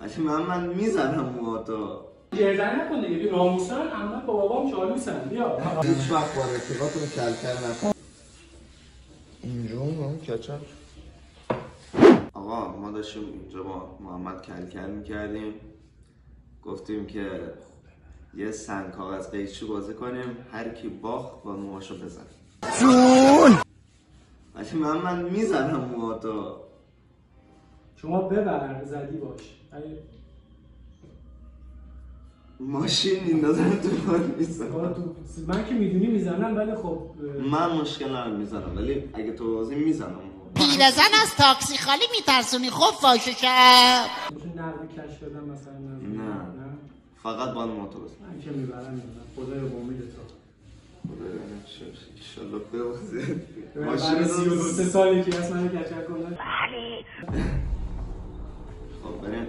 ولی من من می‌زنم موهاتو. گردن نکن دیگه بی ناموسن اما با بابام چالوسن بیا. هیچ وقت با رفیقاتون کلکل نکن. اینجا اون کچل. آقا ما داشتیم اینجا با محمد کلکل می‌کردیم. گفتیم که یه سنگ کاغذ قیچی بازی کنیم. هر کی باخت با موهاشو بزن. جون! ولی من من می‌زنم موهاتو. شما ببر زدی باش. ماشین میندازم تو من که می‌دونی می‌زنم ولی خب من مشکل ندارم می‌زنم ولی اگه تو بازی می‌زنم. پیرزن از تاکسی خالی میترسونی؟ خب فاشه شب. می‌تونی نقدی کش بدم مثلا؟ نه. نه. فقط باید موهاتو بزن. من که می‌برم خدای با امید تو. ایشالله ببازه. برای سی و دو سه سالی که هست منو کچل کنه خب بریم.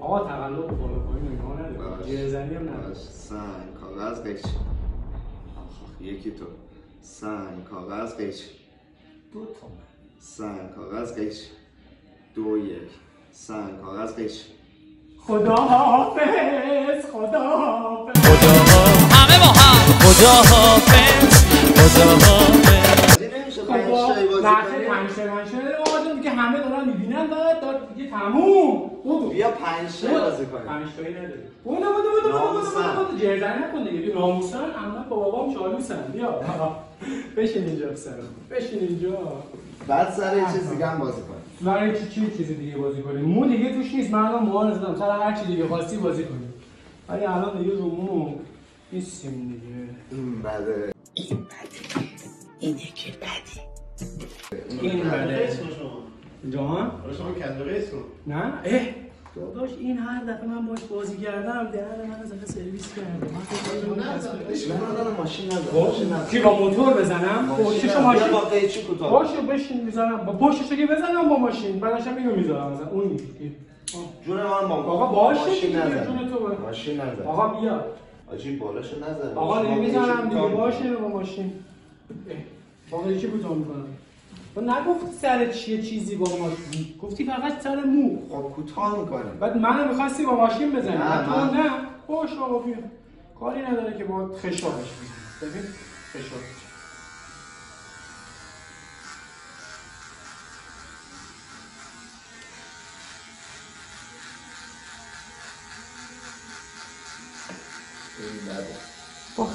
آقا تقلب بالا پایین اینها نداره. گرزنی هم نداره. سنگ کاغذ قیچی آخ، یکی تو. سنگ کاغذ قیچی دو تا. سنگ کاغذ قیچی دو یک. سنگ کاغذ قیچی خدا حافظ خدا حافظ همه با هم. خدا حافظ خدا حافظ بازی نمیشه خب، پنج تایی بازی لحظه کنیم؟ پنشه پنشه آقا جون دیگه همه دارن می‌بینن داد داد دیگه تموم بودو بیا پنج تایی بازی کنیم. پنج تایی نداری بودو بودو بودو بودو ناموسن. بودو جردن نکن دیگه. بیا. ناموسن؟ اما با بابام چالوسن. بیا. بشین اینجا پسرم بشین اینجا. بعد سر یه چیز دیگه هم بازی کنیم. برای چی چی چیز دیگه بازی کنیم؟ مو دیگه توش نیست. من الان موها رو زدم سر هر چی دیگه خواستی بازی کنیم. ولی الان دیگه رو مو نیستیم دیگه. این بده. اینه که بدی این بله جان شما کندوریس کن نه؟ اه. داداش این هر دفعه من باش بازی کردم دهن من از سرویس کرده من نداره. ماشین ماشین نداره. کی با موتور بزنم؟ پشتشو بیا ماشین؟ با قیچی کوتاه؟ باشه بشین می‌ذارم. با پشتشو که بزنم با ماشین. بعدش هم اینو می‌ذارم مثلا. اون. جون من با آقا باشه. جون تو. ماشین نزن آقا بیا. آجی بالاشو نزن. آقا نمی‌زنم دیگه. باشه با ماشین. با قیچی کوتاه می‌کنم؟ تو نگفتی سر چیه چیزی با ماشین گفتی فقط سر مو. خب کوتاه می‌کنیم. بعد منو می‌خواستی با ماشین بزنی. نه، تو نه. باش آقا بیا. کاری نداره که با خشابش ببین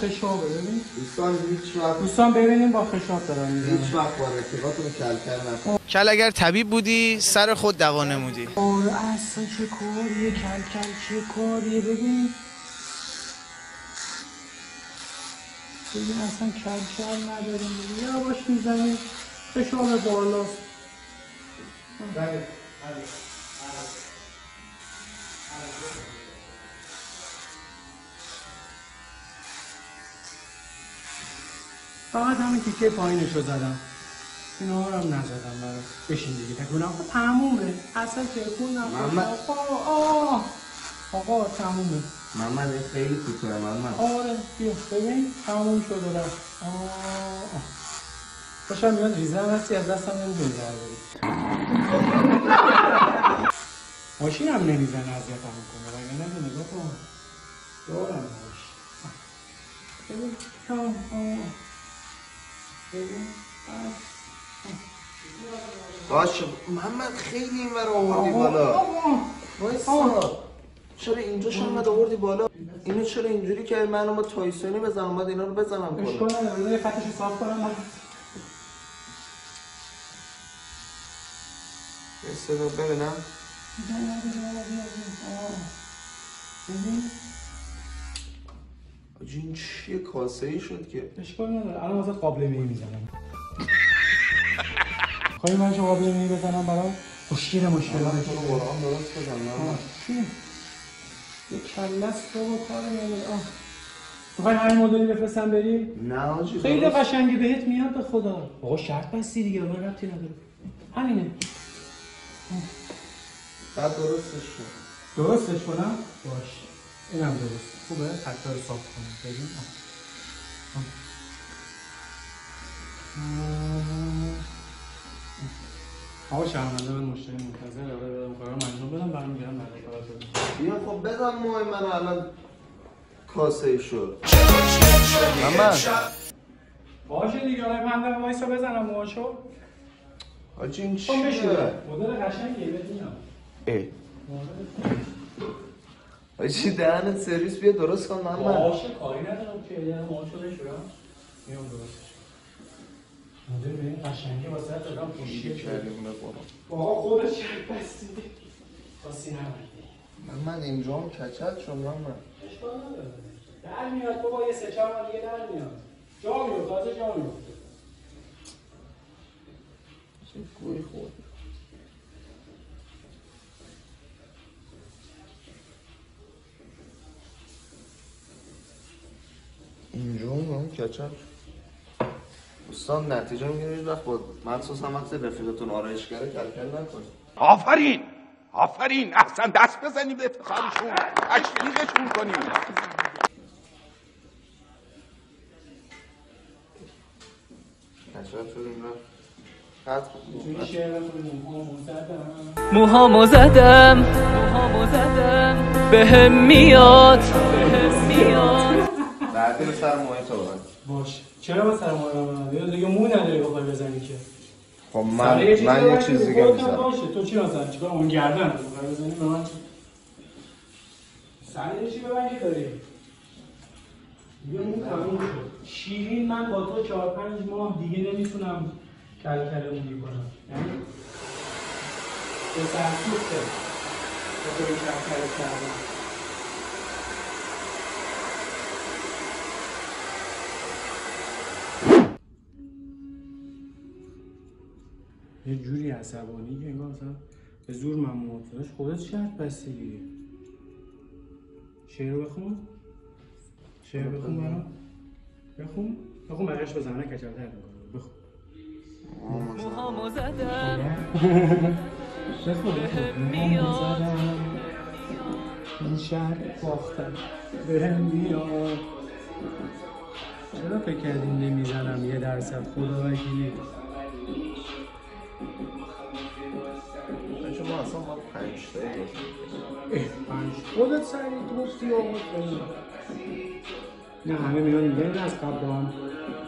خشاب ببین. دوستان هیچ وقت دوستان ببینیم با خشاب دارن می‌زنن. هیچ وقت با رفیقاتون کلکل نکن. کل اگر طبیب بودی سر خود دوا نمودی. آره اصلا چه کاریه؟ کل کل چه کاریه؟ ببین. ببین اصلا کل کل نداریم. ببین یواش می‌زنیم. فشار بالاست فقط همین تیکه پایینش رو زدم. اینا رو هم نزدم برات. بشین دیگه تکون آقا تمومه. اصلا تکون نخور. محمد. آقا آه. آقا تمومه. محمد خیلی کوتاه محمد. آره بیا. ببین تموم شده رفت. آه. خوشم میاد ریزه هم هستی از دستم نمی‌دونی در بری. ماشین هم نمی‌زنه اذیتم می‌کنه. وگه نگه نگاه کن دارم باش ببین تمام آه. ببین. باشه محمد خیلی این ور آوردی بالا. وایسا چرا اینجا شما آوردی بالا اینو چرا اینجوری که من با تایسونی بزنم باید اینا رو بزنم کنم اشکال نداره خطش صاف کنم یه صدا ببینم آجی این چیه؟ کاسه ای شد که. اشکال نداره. الان واسه قابل می می‌زنم. خواهی من چه قابل می بزنم برای مشکل مشکل من تو رو قرآن درست بزن چی؟ یه است بابا کار نداره آه. می‌خوای همین مدلی بفرستم بری؟ نه آجی خیلی. قشنگی بهت میاد به خدا. آقا شرط بستی دیگه من ربطی نداره. همینه. بعد درستش کن. درستش کنم؟ باش. اینم درست. خوبه؟ خطا رو صاف کنم ببین آه. آه. آقا شرمنده من مشتری منتظر. آقا بدم کارم انجام بدم برم میگم برای کارات رو. بیا خب بزن موی من الان کاسه شد. محمد. باشه دیگه آقای پنده وایسا بزنم موهاشو. حاجی این خب چیه؟ مدل قشنگیه میگم. ای حاجی دهنت سرویس بیا درست کن محمد باشه کاری ندارم که یه موهاشو بشورم میام درستش مدل به این قشنگی واسه دادم پوشیه کردیم به قرآن. آقا خودش چه بستیدی خاصی نمیدی محمد اینجا هم کچل شد محمد اشکال نداره. در میاد بابا یه سه چهار دیگه در میاد. جا میاد تازه جا میاد چه گوی خورد اینجا هم کچل. دوستان نتیجه می‌گیریم هیچ وقت با مخصوص هم وقتی رفیقتون آرایشگره کلکل نکنید. آفرین! آفرین! احسن دست بزنیم به افتخارشون. تشویقشون کنیم. موهامو زدم. موهامو زدم. بهم میاد. بهم میاد. بعدی به سر محیط رو ببند. باش چرا با سر ماه رو یا دیگه مو نداری بخوای بزنی که. خب من یه من یه چیز دیگه می‌زنم باشه. تو چی مثلا؟ چیکار؟ اون گردن رو بخوای بزنی به من؟ چی؟ سر یه چی ببندی داری؟ دیگه مو تموم شد. شیرین من با تو چهار پنج ماه دیگه نمی‌تونم کل کل اونی کنم یعنی به سرسوخته با تو این کل کل کردم یه جوری عصبانی که انگار مثلا به زور من موافقش خودت شرط بستی دیگه. شعر بخون. شعر بخون برام. بخون. بخون بقیش بزنه کچلتر می‌کنه. بخون. موهامو زدم بخون. زدم. این شهر باختم بهم میاد چرا فکر کردیم نمی‌زنم یه درصد خدا وکیلی؟ چون ما اصلا ما پنج تایی خودت سریع گفتی کنی. نه همه میان میگن از قبل هم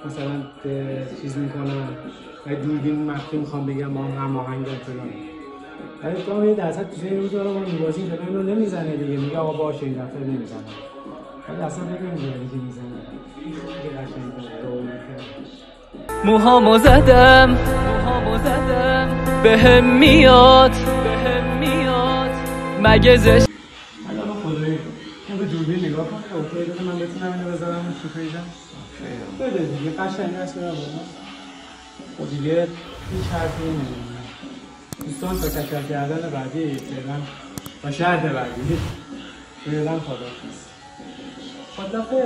مثلا چیز می‌کنن. و دوربین مخفی می‌خوام بگم با هم هماهنگ فلان. ولی تو هم یه درصد تو ذهن داره ما میبازیم فلان اینو نمی‌زنه دیگه. میگه آقا باشه این دفعه نمی‌زنه. اصلا. موهامو زدم موهامو زدم بهم میاد بهم میاد. مگه زشت به دوربین نگاه کن. اوکی بده من بتونم اینو بذارم تو پیجم بده دیگه قشنگ است برم خب دیگه هیچ حرفی نمی‌زنم دوستان تا تکرار کردن بعدی فعلا با شرط بعدی. فعلا خدا 我的被